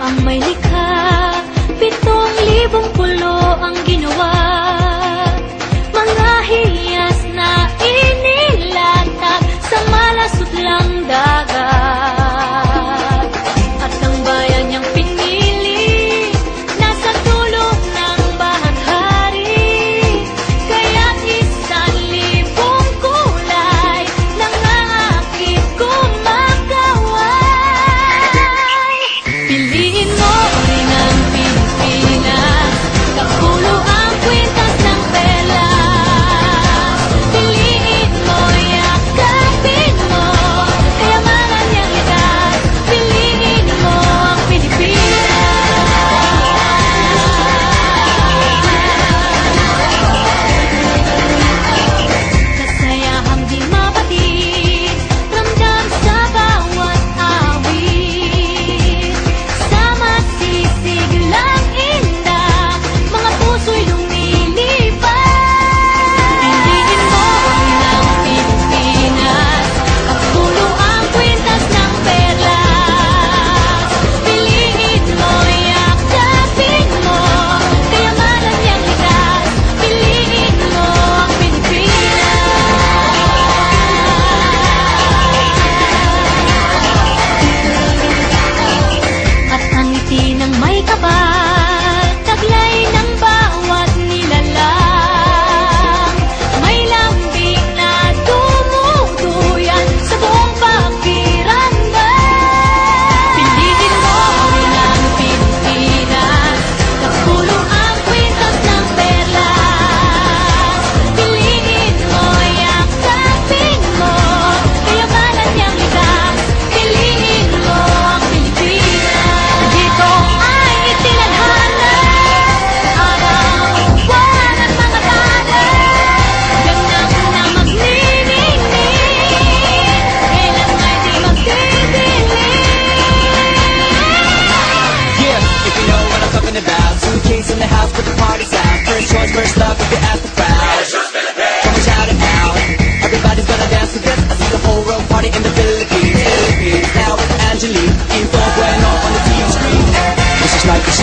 ang may likod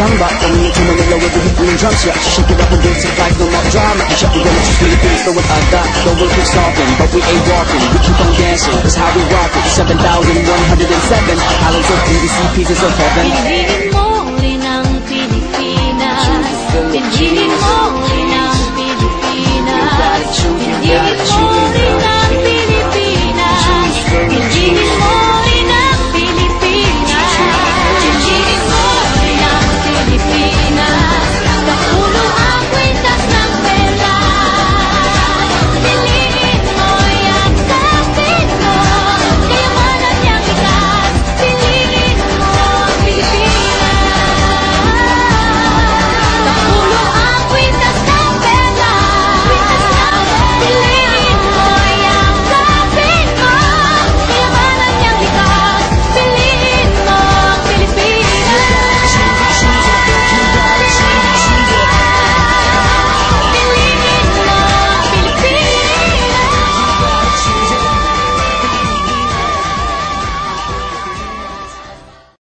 song rock From me to the middle with the green drum shot Shake it up and dance it like no more drama. Shut the door, just Philippines, throw it I got The world keeps talking, but we ain't walking We keep on dancing, that's how we rock it. 7,107 Islands of PVC, pieces of heaven